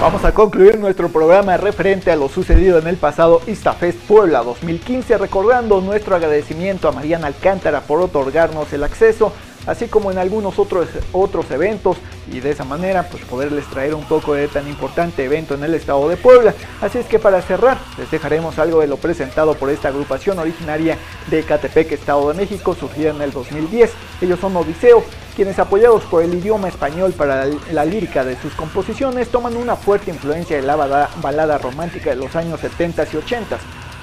Vamos a concluir nuestro programa referente a lo sucedido en el pasado IstaFest Puebla 2015, recordando nuestro agradecimiento a Mariana Alcántara por otorgarnos el acceso así como en algunos otros, otros eventos y de esa manera pues poderles traer un poco de tan importante evento en el estado de Puebla. Así es que para cerrar les dejaremos algo de lo presentado por esta agrupación originaria de Catepec, Estado de México, surgida en el 2010. Ellos son Odiseo, quienes apoyados por el idioma español para la lírica de sus composiciones toman una fuerte influencia de la balada romántica de los años 70 y 80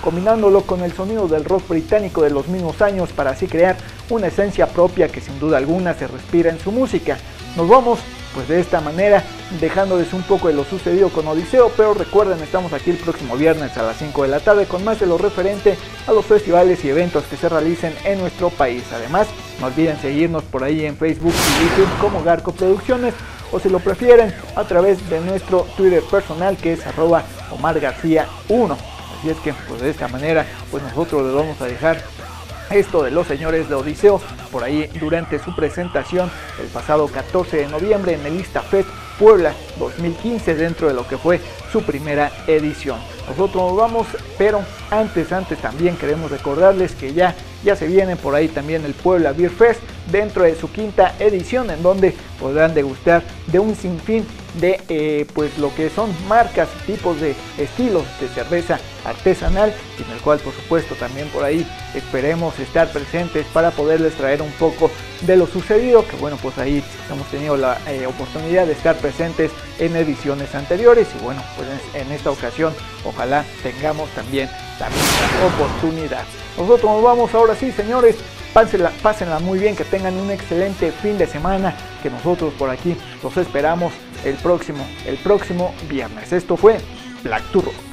combinándolo con el sonido del rock británico de los mismos años para así crear una esencia propia que sin duda alguna se respira en su música. Nos vamos pues de esta manera dejándoles un poco de lo sucedido con Odiseo, pero recuerden estamos aquí el próximo viernes a las 5 de la tarde con más de lo referente a los festivales y eventos que se realicen en nuestro país. Además, no olviden seguirnos por ahí en Facebook y YouTube como Garco Producciones o si lo prefieren a través de nuestro Twitter personal que es arroba Omar García 1. Y es que pues de esta manera pues nosotros les vamos a dejar esto de los señores de Odiseo por ahí durante su presentación el pasado 14 de noviembre en el IstaFest Puebla 2015 dentro de lo que fue su primera edición. Nosotros nos vamos, pero antes, antes también queremos recordarles que ya, ya se viene por ahí también el Puebla Beer Fest dentro de su quinta edición en donde podrán degustar de un sinfín de eh, pues lo que son marcas, tipos de estilos de cerveza artesanal en el cual por supuesto también por ahí esperemos estar presentes para poderles traer un poco de lo sucedido que bueno pues ahí hemos tenido la eh, oportunidad de estar presentes en ediciones anteriores y bueno pues en esta ocasión ojalá tengamos también la misma oportunidad. Nosotros nos vamos ahora sí señores. Pásenla, pásenla muy bien que tengan un excelente fin de semana que nosotros por aquí los esperamos el próximo el próximo viernes. Esto fue Black Turro